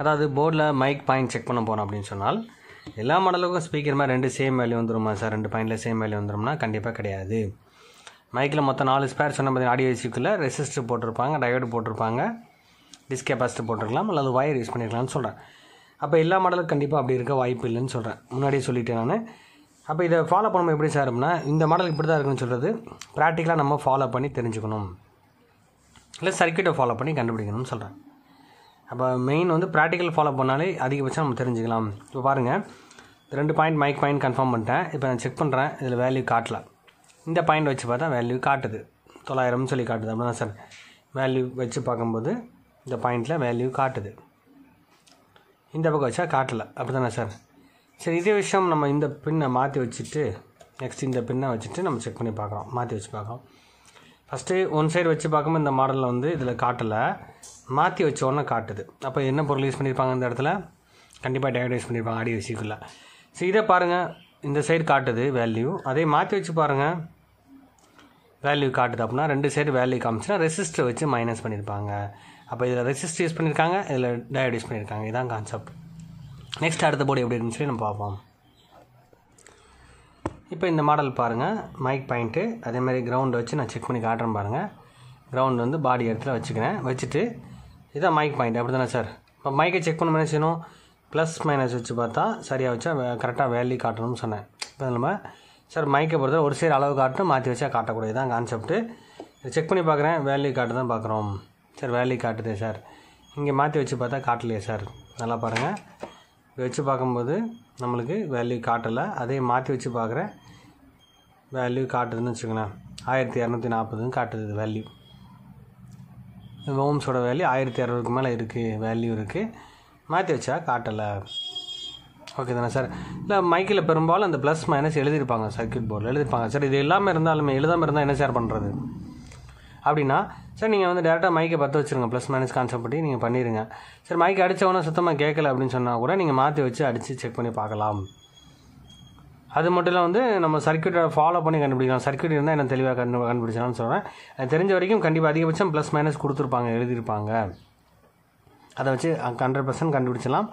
அதாவது போர்டில் mic point check பண்ண போகிறோம் அப்படின்னு சொன்னால் எல்லா மாடலுக்கும் ஸ்பீக்கர் மாதிரி ரெண்டு சேம் வேல்யூ வந்துருமா சார் ரெண்டு பாயிண்டில் சேம் வேல்யூ வந்துரும்னா கண்டிப்பாக கிடையாது. மைக்கில் மொத்தம் நாலு ஸ்பேர் சொன்ன பார்த்தீங்கன்னா ஆடியோ இஷ்யூக்குள்ளே ரெசிஸ்டர் போட்டிருப்பாங்க டயோடு போட்டிருப்பாங்க டிஸ்க் கெப்பாசிட்டி போட்டிருக்கலாம் அல்லது ஒயர் யூஸ் பண்ணியிருக்கலாம்னு சொல்கிறேன் அப்போ எல்லா மாடலுக்கும் கண்டிப்பாக அப்படி இருக்க வாய்ப்பு இல்லைன்னு சொல்கிறேன் முன்னாடியே சொல்லிட்டேன் நான். அப்போ இதை ஃபாலோ பண்ணும்போது எப்படி சார் அப்படின்னா இந்த மாடல் இப்படி தான் இருக்குன்னு சொல்கிறது ப்ராக்டிக்கலாக நம்ம ஃபாலோ பண்ணி தெரிஞ்சுக்கணும். இல்லை சர்க்கியூட்டை ஃபாலோ பண்ணி கண்டுபிடிக்கணும்னு சொல்கிறேன் அப்போ மெயின் வந்து ப்ராக்டிக்கல் ஃபாலோ பண்ணாலே அதிகபட்சம் நம்ம தெரிஞ்சுக்கலாம். இப்போ பாருங்கள் ரெண்டு பாயிண்ட் மைக் பாயிண்ட் கன்ஃபார்ம் பண்ணிட்டேன். இப்போ நான் செக் பண்ணுறேன் இதில் வேல்யூ காட்டல. இந்த பாயிண்ட் வச்சு பார்த்தா வேல்யூ காட்டுது. தொள்ளாயிரம்னு சொல்லி காட்டுது. அப்படின்னா சார் வேல்யூ வச்சு பார்க்கும்போது இந்த பாயிண்டில் வேல்யூ காட்டுது. இந்த பக்கம் வச்சா காட்டலை. அப்படி தானே சார் சரி இதே விஷயம் நம்ம இந்த பின்னை மாற்றி வச்சுட்டு நெக்ஸ்ட் இந்த பின்னை வச்சுட்டு நம்ம செக் பண்ணி பார்க்குறோம். மாற்றி வச்சு பார்க்குறோம். ஃபஸ்ட்டு ஒன் சைடு வச்சு பார்க்கும்போது இந்த மாடலில் வந்து இதில் காட்டலை. மாற்றி வச்ச உடனே காட்டுது. அப்போ என்ன பொருள் யூஸ் பண்ணியிருப்பாங்க இந்த இடத்துல? கண்டிப்பாக டயர்ட் யூஸ் பண்ணியிருப்பாங்க ஆடியோ விஷயக்குள்ளே ஸோ இதை பாருங்கள் இந்த சைடு காட்டுது வேல்யூ அதே மாற்றி வச்சு பாருங்கள் வேல்யூ காட்டுது அப்படின்னா ரெண்டு சைடு வேல்யூ காமிச்சுன்னா ரெசிஸ்டர் வச்சு மைனஸ் பண்ணியிருப்பாங்க அப்போ இதில் ரெசிஸ்டர் யூஸ் பண்ணியிருக்காங்க இதில் டயட் யூஸ் பண்ணியிருக்காங்க இதான் கான்செப்ட் நெக்ஸ்ட் அடுத்த போர்டு எப்படி இருக்குன்னு சொல்லி நம்ம பார்ப்போம். இப்போ இந்த மாடல் பாருங்கள் மைக் பாயிண்ட்டு அதே மாதிரி வச்சு நான் செக் பண்ணி காட்டுறேன் பாருங்கள் கிரவுண்ட் வந்து பாடி இடத்துல வச்சுக்கிறேன். வச்சுட்டு இதுதான் மைக் பாயிண்ட் அப்படி தானே சார் இப்போ மைக்கை செக் பண்ண என்ன செய்யணும்? ப்ளஸ் மைனஸ் வச்சு பார்த்தா சரியாக வச்சா கரெக்டாக வேல்யூ காட்டணும்னு சொன்னேன். இப்போ நம்ம சார் மைக்கை பொறுத்தவரை ஒரு சைடு அளவு காட்டணும் மாற்றி வச்சா காட்டக்கூடியது. தான் கான்செப்ட்டு செக் பண்ணி பார்க்குறேன். வேல்யூ காட்டு தான் பார்க்குறோம். சார் வேல்யூ காட்டுதே சார் இங்கே மாற்றி வச்சு பார்த்தா காட்டலையே சார் நல்லா பாருங்கள் வச்சு பார்க்கும்போது நம்மளுக்கு வேல்யூ காட்டலை. அதே மாற்றி வச்சு பார்க்குறேன். வேல்யூ காட்டுதுன்னு வச்சுக்கோங்களேன். ஆயிரத்தி இரநூத்தி நாற்பதுன்னு காட்டுது வேல்யூ ஓம்ஸோட வேல்யூ ஆயிரத்தி இரநூறுக்கு மேலே இருக்குது வேல்யூ இருக்குது மாற்றி வச்சா காட்டலை. ஓகே தானே சார் இல்லை மைக்கில் பெரும்பாலும் அந்த ப்ளஸ் மைனஸ் எழுதியிருப்பாங்க சர்க்கியூட் போர்டில் எழுதியிருப்பாங்க. சார் இது எல்லாமே இருந்தாலுமே எழுதாமல் இருந்தால் என்ன சார் பண்ணுறது அப்படின்னா சார் நீங்கள் வந்து டேரெக்டாக மைக்கை பற்ற வச்சுருங்க ப்ளஸ் மைனஸ் கான்செப்ட் படி நீங்கள் பண்ணிடுங்க சார் மைக் அடித்தவொன்னே சுத்தமாக கேட்கல அப்படின்னு சொன்னால் கூட நீங்கள் மாற்றி வச்சு அடித்து செக் பண்ணி பார்க்கலாம். அது மட்டும் இல்லை வந்து நம்ம சர்க்கியூட்டை ஃபாலோ பண்ணி கண்டுபிடிக்கலாம். சர்க்கியூட் இருந்தால் என்ன தெளிவாக கண்டு கண்டுபிடிச்சலாம்னு சொல்கிறேன் தெரிஞ்ச வரைக்கும் கண்டிப்பாக அதிகபட்சம் ப்ளஸ் மைனஸ் கொடுத்துருப்பாங்க எழுதியிருப்பாங்க. அதை வச்சு ஹண்ட்ரட் பர்சன்ட் கண்டுபிடிச்சலாம்.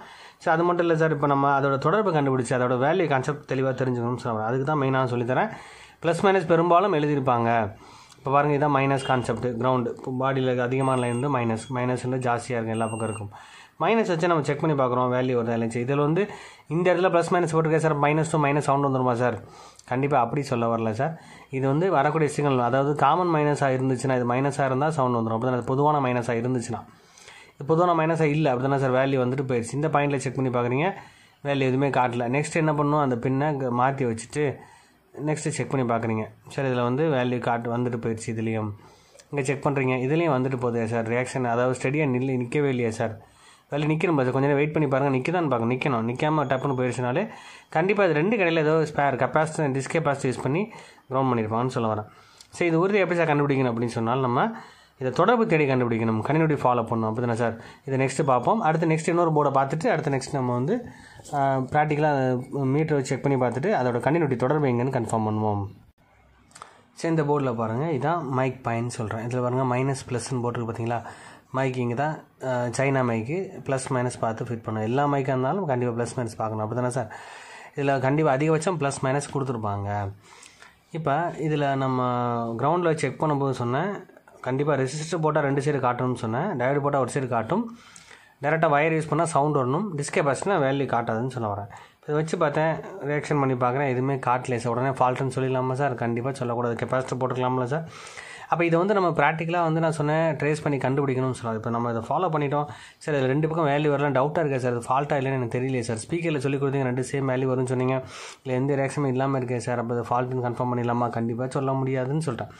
ஸோ அது மட்டும் இல்லை சார் இப்போ நம்ம அதோட தொடர்பு கண்டுபிடிச்சி அதோட வேல்யூ கான்செப்ட் தெளிவாக தெரிஞ்சுக்கணும்னு சொல்கிறேன் அதுக்கு தான் மெயினாக சொல்லித்தரேன். ப்ளஸ் மைனஸ் பெரும்பாலும் எழுதியிருப்பாங்க. இப்போ பாருங்கள் இதான் மைனஸ் கான்செப்ட் கிரவுண்டு இப்போ பாடியில் அதிகமான லைன் வந்து மைனஸ் மைனஸ் வந்து ஜாஸ்தியாக இருக்கும் எல்லா பக்கம் இருக்கும். மைனஸ் வச்சு நம்ம செக் பண்ணி பார்க்குறோம் வேல்யூ வருது இல்லைச்சு இதில் வந்து இந்த இடத்துல ப்ளஸ் மைனஸ் போட்டிருக்கேன் sir minus to minus sound வந்துருமா சார் கண்டிப்பாக அப்படி சொல்ல வரல சார் இது வந்து வரக்கூடிய சிக்னல் அதாவது காமன் மைனஸாக இருந்துச்சுன்னா இது மைனஸாக இருந்தால் சவுண்ட் வந்துடும் அப்படி தான்? பொதுவான மைனஸாக இருந்துச்சுன்னா. இது பொதுவான மைனஸாக இல்லை. அப்படி தானே சார் வேல்யூ வந்துட்டு போயிடுச்சு இந்த பாயிண்டில் செக் பண்ணி பார்க்குறீங்க. வேல்யூ எதுவுமே காட்டல. நெக்ஸ்ட் என்ன பண்ணுவோம் அந்த பின்னை மாற்றி வச்சுட்டு நெக்ஸ்ட்டு செக் பண்ணி பார்க்குறீங்க. சார் இதில் வந்து வேல்யூ காட்டு வந்துட்டு போயிடுச்சு இதுலேயும். இங்கே செக் பண்ணுறீங்க இதுலேயும் வந்துட்டு போதே சார் ரியாக்ஷன் அதாவது ஸ்டடியாக நில் நிற்கவே இல்லையா சார் வேலை நிற்கணும் சார் கொஞ்சம் நேரம் வெயிட் பண்ணி பாருங்கள் நிற்கதான் பார்க்கணும் நிற்கணும் நிற்காமல் டப்புன்னு போயிடுச்சுனாலே கண்டிப்பாக இது ரெண்டு கடையில் ஏதோ spare capacity disc capacity use பண்ணி க்ரௌண்ட் பண்ணியிருப்பாங்கன்னு சொல்ல வரேன். சரி இது உறுதி எப்படி சார் கண்டுபிடிக்கணும் அப்படின்னு சொன்னால் நம்ம இதை தொடர்பு தேடி கண்டுபிடிக்கணும். கணினி ஃபாலோ பண்ணணும். அப்படி தானே சார் இதை நெக்ஸ்ட்டு பார்ப்போம். அடுத்து நெக்ஸ்ட் இன்னொரு போர்டை பார்த்துட்டு அடுத்து நெக்ஸ்ட் நம்ம வந்து ப்ராக்டிக்கலாக மீட்டரை செக் பண்ணி பார்த்துட்டு அதோட கணினுடைய தொடர்பு எங்கேன்னு கன்ஃபார்ம் பண்ணுவோம். சரி இந்த போர்டில் பாருங்கள் இதான் மைக் பயன் சொல்கிறேன் இதில் பாருங்கள் மைனஸ் ப்ளஸ்ன்னு போட்டிருக்கு பார்த்தீங்களா மைக்கு இங்கே தான் சைனா மைக்கு ப்ளஸ் மைனஸ் பார்த்து ஃபிட் பண்ணணும். எல்லா மைக்காக இருந்தாலும் கண்டிப்பாக ப்ளஸ் மைனஸ் பார்க்கணும். அப்படி தானே சார் இதில் கண்டிப்பாக அதிகபட்சம் ப்ளஸ் மைனஸ் கொடுத்துருப்பாங்க. இப்போ இதில் நம்ம கிரவுண்டில் செக் பண்ணும்போது சொன்னேன். கண்டிப்பாக ரெசிஸ்டர் போட்டால் ரெண்டு சைடு காட்டணும்னு சொன்னேன். டயர்டு போட்டால் ஒரு சைடு காட்டும். டேரெக்டாக வயர் யூஸ் பண்ணால் சவுண்ட் வரணும். டிஸ்கே வேல்யூ காட்டாதுன்னு சொல்ல வரேன். இதை வச்சு பார்த்தேன் ரியாக்ஷன் பண்ணி பார்க்குறேன். எதுவுமே காட்டலையே சார் உடனே ஃபால்ட்டுன்னு சொல்லிடலாமா சார் கண்டிப்பாக சொல்லக்கூடாது. கெப்பாசிட்டர் போட்டுக்கலாம்ல சார் அப்போ இதை வந்து நம்ம ப்ராக்டிக்கலாக வந்து நான் சொன்னேன் ட்ரேஸ் பண்ணி கண்டுபிடிக்கணும்னு சொல்லாது இப்போ நம்ம இதை ஃபாலோ பண்ணிட்டோம். சார் இதில் ரெண்டு பக்கம் வேல்யூ வரலாம். டவுட்டாக இருக்கா சார்? அது ஃபால்ட்டாக இல்லைன்னு எனக்கு தெரியலையே சார். ஸ்பீக்கரில் சொல்லி கொடுத்தீங்க ரெண்டு சேம் வேல்யூ வரும்னு சொன்னீங்க. இல்லை எந்த ரியாக்ஷனும் இல்லாமல் இருக்கே சார். அப்போ இதை ஃபால்ட்டுன்னு கன்ஃபார்ம் பண்ணிடலாமா? கண்டிப்பாக சொல்ல முடியாதுன்னு சொல்லிட்டேன்.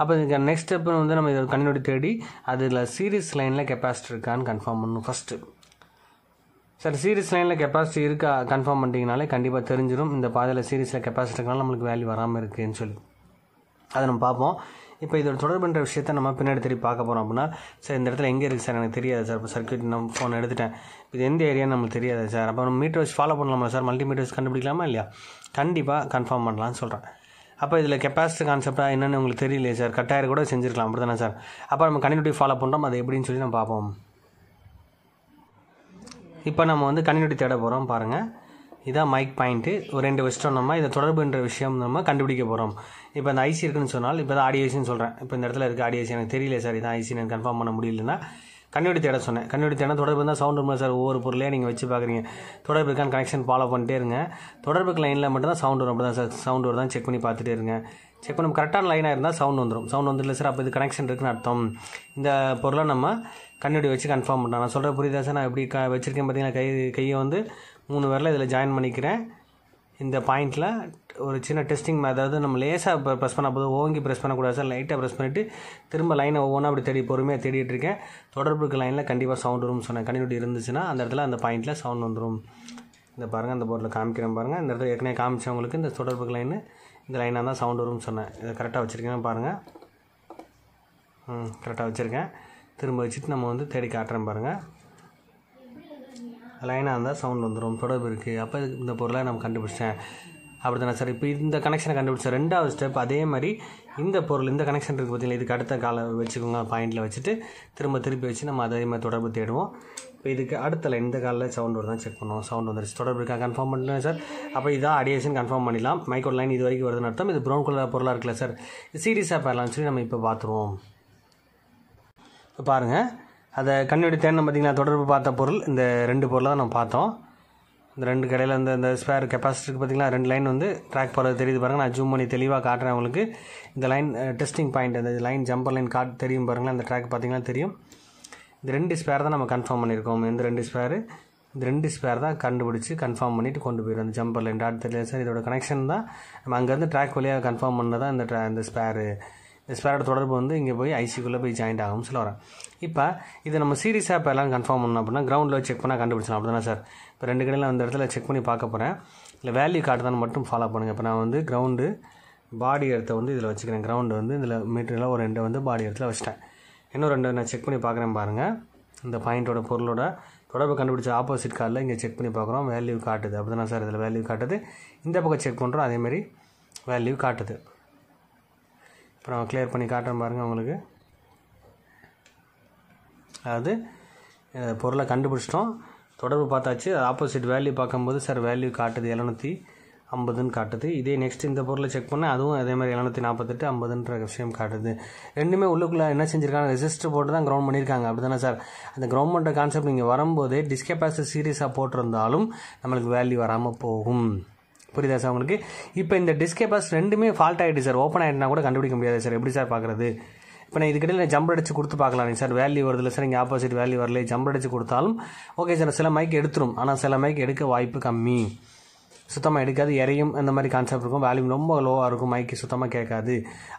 அப்போ இதுக்கு நெக்ஸ்ட் ஸ்டெப் வந்து நம்ம இதை கண்ணினோடி தேடி அதில் சீரிஸ் லைனில் கெப்பாசிட்டி இருக்கான்னு கன்ஃபார்ம் பண்ணணும் ஃபஸ்ட்டு சார் சீரிஸ் லைனில் கெப்பாசிட்டி இருக்கா? கன்ஃபார்ம் பண்ணிட்டீங்கனாலே கண்டிப்பாக தெரிஞ்சிடும் இந்த பாதையில் சீரிஸில் கெப்பாசிட்டி இருக்கனால நம்மளுக்கு வேல்யூ வராமல் இருக்குதுன்னு சொல்லி. அதை நம்ம பார்ப்போம். இப்போ இதோட தொடர்புன்ற விஷயத்த நம்ம பின்னாடி திருப்பி பார்க்க போகிறோம் அப்படின்னா சார் இந்த இடத்துல எங்கே இருக்குது சார் எனக்கு தெரியாது சார் இப்போ சர்க்கியூட் நம்ம ஃபோன் எடுத்துட்டேன். இது எந்த ஏரியான்னு நம்மளுக்கு தெரியாது சார் அப்போ நம்ம மீட்டர் வச்சு ஃபாலோ பண்ணலாமா சார் மல்டிமீட்டர் வச்சு கண்டுபிடிக்கலாமா இல்லையா? கண்டிப்பாக கன்ஃபார்ம் பண்ணலாம்னு சொல்கிறேன் அப்போ இதில் கெப்பாசிட்டி கான்செப்டாக என்னென்னு உங்களுக்கு தெரியலையே சார் கட்டாயிரம் கூட செஞ்சுருக்கலாம். அப்படி தானே சார் அப்போ நம்ம கண்டினியூட்டி ஃபாலோ பண்ணுறோம் அது எப்படின்னு சொல்லி நம்ம பார்ப்போம். இப்போ நம்ம வந்து கண்டினியூட்டி தேட போகிறோம் பாருங்கள் இதான் மைக் பாயிண்ட்டு ஒரு ரெண்டு வருஷம் நம்ம. இதை தொடர்புன்ற விஷயம் நம்ம கண்டுபிடிக்க போகிறோம் இப்போ இந்த ஐசி இருக்குன்னு சொன்னால் இப்போ தான் ஆடியோசின்னு சொல்கிறேன் இப்போ இந்த இடத்துல இருக்க ஆடியோசி எனக்கு தெரியல சார். இதான் ஐசி எனக்கு கன்ஃபார்ம் பண்ண முடியலன்னா கண்ணுடி தேட சொன்னேன். கண்ணுடி தேட தொடர்பு இருந்தால் சவுண்ட் வருமா சார் ஒவ்வொரு பொருளையும் நீங்கள் வச்சு பார்க்குறீங்க தொடர்பு இருக்கான்னு கனெக்ஷன் ஃபாலோ பண்ணிட்டே இருங்க. தொடர்புக்கு லைனில் மட்டும் தான் சவுண்ட் வரும். அப்படி தான் சார் சவுண்ட் வருதான் செக் பண்ணி பார்த்துட்டே இருங்க. செக் பண்ணி கரெக்டான லைனாக இருந்தால் சவுண்ட் வந்துடும் சவுண்ட் வந்துடல சார். அப்போ இது கனெக்ஷன் இருக்குன்னு அர்த்தம். இந்த பொருளை நம்ம கண்ணுடி வச்சு கன்ஃபார்ம் பண்ணலாம். நான் சொல்கிற புரியுதா சார்? நான் எப்படி க வச்சுருக்கேன் பார்த்தீங்கன்னா கை கையை வந்து மூணு விரல இதில் ஜாயின் பண்ணிக்கிறேன். இந்த பாயிண்டில் ஒரு சின்ன டெஸ்டிங் அதாவது நம்ம லேசாக இப்போ ப்ரெஸ் பண்ண போதும் ஓங்கி ப்ரெஸ் பண்ணக்கூடாது சார். லைட்டாக ப்ரெஸ் பண்ணிவிட்டு திரும்ப லைனை ஒவ்வொன்றா அப்படி தேடி பொறுமையாக தேடிட்டு இருக்கேன். தொடர்புக்கு லைனில் கண்டிப்பாக சவுண்ட் வரும்னு சொன்னேன். கண்டிப்பாக இருந்துச்சுன்னா அந்த இடத்துல அந்த பாயிண்டில் சவுண்ட் வந்துடும் இந்த பாருங்கள் அந்த போர்டில் காமிக்கிறேன் பாருங்கள் இந்த இடத்துல ஏற்கனவே காமிச்சவங்களுக்கு இந்த தொடர்புக்கு லைனு இந்த லைனாக தான் சவுண்ட் வரும்னு சொன்னேன். இதை கரெக்டாக வச்சுருக்கேன்னு பாருங்கள் ம் கரெக்டாக வச்சுருக்கேன். திரும்ப வச்சுட்டு நம்ம வந்து தேடி காட்டுறேன் பாருங்கள் லைனாக இருந்தால் சவுண்ட் வந்துடும் தொடர்பு இருக்குது அப்போ இந்த பொருளை நம்ம கண்டுபிடிச்சேன். அப்படி தானே சார்? இப்போ இந்த கனெக்ஷனை கண்டுபிடிச்ச ரெண்டாவது ஸ்டெப் அதே மாதிரி இந்த பொருள் இந்த கனெக்ஷன் இருக்குது பார்த்தீங்களா இதுக்கு அடுத்த காலை வச்சுக்கோங்க. பாயிண்டில் வச்சுட்டு திரும்ப திருப்பி வச்சு நம்ம அதே மாதிரி தொடர்பு தேடுவோம். இப்போ இதுக்கு அடுத்த லைன் இந்த காலில் சவுண்ட் வருதான் செக் பண்ணுவோம். சவுண்ட் வந்துருச்சு. தொடர்பு இருக்கா? கன்ஃபார்ம் பண்ணலாம் சார்? அப்போ இதான் அடியேஷன் கன்ஃபார்ம் பண்ணிடலாம். மைக்கோட் லைன் இது வரைக்கும் வருதுன்னு அர்த்தம். இது ப்ரௌன் கலர் பொருளாக இருக்குல்ல சார்? சீரியஸாக பெறலாம்னு சொல்லி நம்ம இப்போ பார்த்துருவோம். இப்போ பாருங்கள் அதை கண்ணாடி தேடணும் பார்த்தீங்களா தொடர்பு பார்த்த பொருள் இந்த ரெண்டு பொருளை தான் நம்ம பார்த்தோம். இந்த ரெண்டு கடையில் இந்த இந்த ஸ்பேர் கெப்பாசிட்டிக்கு பார்த்தீங்கன்னா ரெண்டு லைன் வந்து ட்ராக் போகிறது தெரியுது பாருங்கள் நான் ஜூம் பண்ணி தெளிவாக காட்டுறேன் உங்களுக்கு. இந்த லைன் டெஸ்டிங் பாயிண்ட் அந்த லைன் ஜம்பர் லைன் காட் தெரியும் பாருங்களேன். அந்த ட்ராக் பார்த்தீங்கன்னா தெரியும். இந்த ரெண்டு ஸ்பேர் தான் நம்ம கன்ஃபார்ம் பண்ணியிருக்கோம். இந்த ரெண்டு ஸ்பேரு இந்த ரெண்டு ஸ்பேர் தான் கண்டுபிடிச்சி கன்ஃபார்ம் பண்ணிவிட்டு கொண்டு போயிடும் அந்த ஜம்பர் லைன் டாட் தெரியல சார். இதோட கனெக்ஷன் தான். நம்ம அங்கேருந்து ட்ராக் வழியாக கன்ஃபார்ம் பண்ணதான் இந்த ட்ரா இந்த ஸ்பேரு இந்த ஸ்பேரோட தொடர்பு வந்து இங்கே போய் ஐசிக்குள்ளே போய் ஜாயின் ஆகும்னு சொல்ல வரேன் இப்போ இதை நம்ம சீரியஸ் ஆப் எல்லாம் கன்ஃபார்ம் பண்ணணும் அப்படின்னா கிரவுண்டில் செக் பண்ணால் கண்டுபிடிச்சலாம் அப்படி தானே சார்? இப்போ ரெண்டு கடையில் அந்த இடத்துல செக் பண்ணி பார்க்க போகிறேன் இல்லை வேல்யூ காட்டுதான்னு மட்டும் ஃபாலோ பண்ணுங்கள் இப்போ நான் வந்து கிரவுண்டு பாடி இடத்த வந்து இதில் வச்சுக்கிறேன். கிரவுண்டு வந்து இதில் மீட்டரில் ஒரு ரெண்டு வந்து பாடி இடத்துல வச்சிட்டேன். இன்னும் ரெண்டு நான் செக் பண்ணி பார்க்குறேன் பாருங்கள் இந்த பாயிண்ட்டோட பொருளோட தொடர்பு கண்டுபிடிச்ச ஆப்போசிட் கார்டில் இங்கே செக் பண்ணி பார்க்குறோம். வேல்யூ காட்டுது. அப்படி தானே சார்? இதில் வேல்யூ காட்டுது. இந்த பக்கம் செக் பண்ணுறோம் அதேமாரி வேல்யூ காட்டுது. அப்புறம் க்ளியர் கிளியர் பண்ணி காட்டுறேன் பாருங்கள் உங்களுக்கு. அதாவது பொருளை கண்டுபிடிச்சிட்டோம். தொடர்பு பார்த்தாச்சு. ஆப்போசிட் வேல்யூ பார்க்கும்போது சார் வேல்யூ காட்டுது எழுநூற்றி ஐம்பதுன்னு காட்டுது. இதே நெக்ஸ்ட் இந்த பொருளை செக் பண்ணால் அதுவும் அதே மாதிரி எழுநூற்றி நாற்பத்தெட்டு ஐம்பதுன்ற விஷயம் காட்டுது. ரெண்டுமே உள்ளுக்குள்ளே என்ன செஞ்சுருக்காங்க? ரெஜிஸ்டர் போட்டு தான் கிரௌண்ட் பண்ணியிருக்காங்க அப்படி தானே சார் அந்த கிரவுண்ட் பண்ணுற கான்செப்ட் நீங்கள் வரும்போதே டிஸ்கேபாசிட்டி சீரியஸாக போட்டிருந்தாலும் நம்மளுக்கு வேல்யூ வராமல் போகும். புரியுதா சார் உங்களுக்கு? இப்போ இந்த டிஸ்கேபாஸ் ரெண்டுமே ஃபால்ட் ஆகிடுச்சு சார். ஓப்பன் ஆகிட்டுனா கூட கண்டுபிடிக்க முடியாது சார். எப்படி சார் பார்க்குறது இப்போ நான் இதுக்கிடையில் ஜம்ப் அடிச்சு கொடுத்து பார்க்கலாம் சார். வேல்யூ வருதில்ல சார். இங்கே ஆப்போசிட் வேல்யூ வரல ஜம்ப் அடிச்சு கொடுத்தாலும் ஓகே சார் சில மைக் எடுத்துரும். ஆனால் சில மைக் எடுக்க வாய்ப்பு கம்மி. சுத்தமாக எடுக்காது இறையும் அந்த மாதிரி கான்செப்ட் இருக்கும். வேல்யூம் ரொம்ப லோவாக இருக்கும் மைக்கு சுத்தமாக கேட்காது.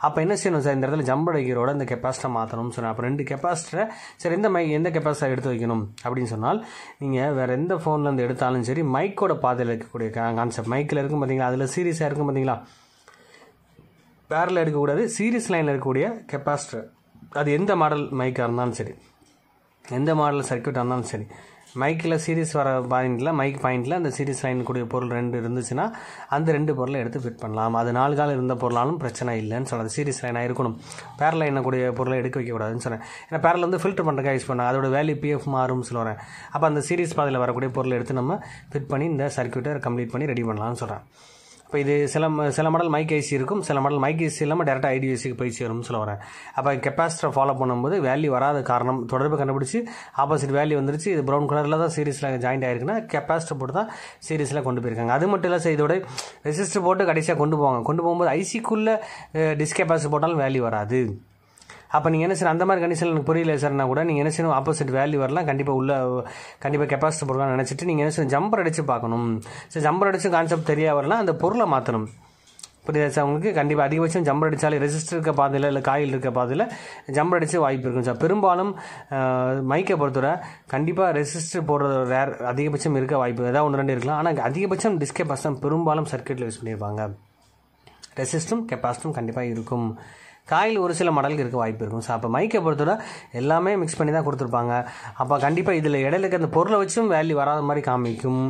அப்போ என்ன செய்யணும் சார் இந்த இடத்துல ஜம்ப் அடிக்கிறோட இந்த கெப்பாசிட்டை மாற்றணும்னு சொன்னேன். அப்போ ரெண்டு கெப்பாசிட்டரை சரி எந்த மைக் எந்த கெப்பாசிட்டை எடுத்து வைக்கணும் அப்படின்னு சொன்னால் நீங்கள் வேறு எந்த ஃபோன்லேருந்து எடுத்தாலும் சரி மைக்கோட பாதையில் இருக்கக்கூடிய கான்செப்ட் மைக்கில் இருக்கும் பார்த்தீங்களா அதில் சீரியஸாக இருக்கும் பார்த்தீங்களா பேரில் எடுக்கக்கூடாது சீரியஸ் லைனில் இருக்கக்கூடிய கெப்பாசிட்டர் அது எந்த மாடல் மைக்காக இருந்தாலும் சரி. எந்த மாடல் சர்க்கியூட்டாக இருந்தாலும் சரி. மைக்கில் சீரிஸ் வர பாயிண்டில் மைக் பாயிண்டில் அந்த சீரிஸ் லைன் கூடிய பொருள் ரெண்டு இருந்துச்சுன்னா அந்த ரெண்டு பொருளை எடுத்து ஃபிட் பண்ணலாம். அது நாலு காலம் இருந்த பொருளாலும் பிரச்சனை இல்லைன்னு சொன்னது சீரிஸ் லைனாக இருக்கணும். பேரல் என்ன கூடிய பொருளை எடுக்க வைக்கக்கூடாதுன்னு சொன்னேன். ஏன்னா பேரல் வந்து ஃபில்டர் பண்ணுறதுக்காக யூஸ் பண்ணாங்க அதோட வேல்யூ பிஎஃப் மாறும்னு சொல்லுறேன் அப்போ அந்த சீரிஸ் பாதையில் வரக்கூடிய பொருளை எடுத்து நம்ம ஃபிட் பண்ணி இந்த சர்க்கியூட்டை கம்ப்ளீட் பண்ணி ரெடி பண்ணலாம்னு சொல்கிறேன் இப்போ இது சில சில மாடல் மைக் ஐசி இருக்கும் சில மாடல் மைக் ஐசி இல்லாமல் டேரெக்டாக ஐடிஎஸ்சிக்கு போய் சேரும்னு சொல்ல வரேன். அப்போ கெப்பாசிட்டரை ஃபாலோ பண்ணும்போது வேல்யூ வராத காரணம் தொடர்பு கண்டுபிடிச்சி ஆப்போசிட் வேல்யூ வந்துருச்சு இது ப்ரௌன் கலரில் தான் சீரீஸில் ஜாயின் ஆயிருக்குன்னா கெப்பாசிட்டர் போட்டு தான் சீரீஸில் கொண்டு போயிருக்காங்க. அது மட்டும் இல்லை இதோட ரெசிஸ்டர் போட்டு கடைசியாக கொண்டு போவாங்க. கொண்டு போகும்போது ஐசிக்குள்ளே டிஸ்கெப்பாசிட்டி போட்டாலும் வேல்யூ வராது. அப்போ நீங்கள் என்ன செய்யணும் அந்த மாதிரி கண்டிஷன் எனக்கு புரியல சார்னா கூட நீங்கள் என்ன செய்யணும் ஆப்போசிட் வேல்யூ வரலாம் கண்டிப்பாக உள்ள கண்டிப்பாக கெப்பாசிட்டி போடலாம் நினச்சிட்டு நீங்கள் என்ன செய்யணும் ஜம்பர் அடித்து பார்க்கணும். சரி ஜம்பர் அடித்து கான்செப்ட் தெரியா வரலாம் அந்த பொருளை மாற்றணும் புரியுதா சார் உங்களுக்கு? கண்டிப்பாக அதிகபட்சம் ஜம்பர் அடித்தாலே ரெசிஸ்டர் இருக்க பாதையில் இல்லை காயில் இருக்க பாதையில் ஜம்பர் அடித்து வாய்ப்பு இருக்கும் சார். பெரும்பாலும் மைக்கை பொறுத்தவரை கண்டிப்பாக ரெசிஸ்டர் போடுறது ரேர் அதிகபட்சம் இருக்க வாய்ப்பு ஏதாவது ஒன்று ரெண்டு இருக்கலாம். ஆனால் அதிகபட்சம் டிஸ்கே பர்சன் பெரும்பாலும் சர்க்கியூட்டில் யூஸ் பண்ணியிருப்பாங்க. ரெசிஸ்டும் கெப்பாசிட்டும் கண்டிப்பாக இருக்கும். காயில் ஒரு சில மாடலுக்கு இருக்க வாய்ப்பு இருக்கும். ஸோ அப்போ மைக்கை பொறுத்தவரை எல்லாமே மிக்ஸ் பண்ணி தான் கொடுத்துருப்பாங்க. அப்போ கண்டிப்பாக இதில் இடையில இருக்க அந்த பொருளை வச்சும் வேல்யூ வராத மாதிரி காமிக்கும்.